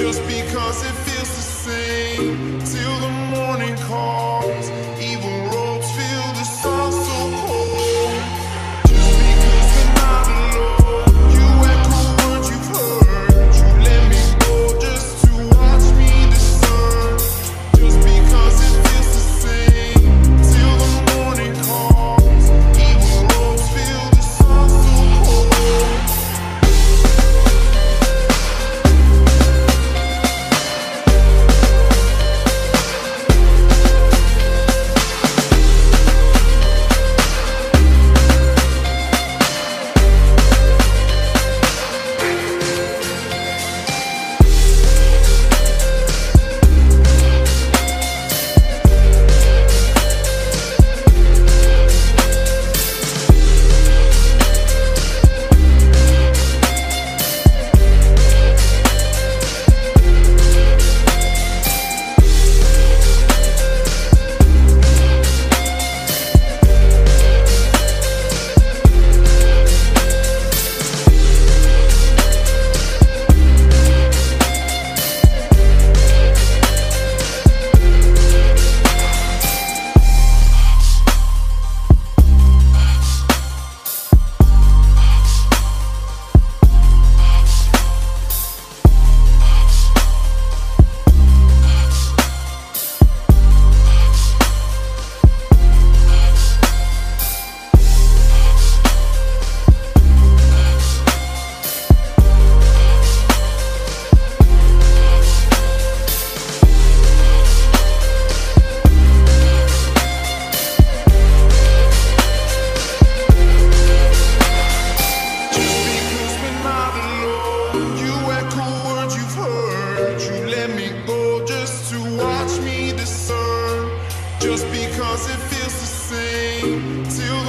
just because it feels the same till the morning call. Comes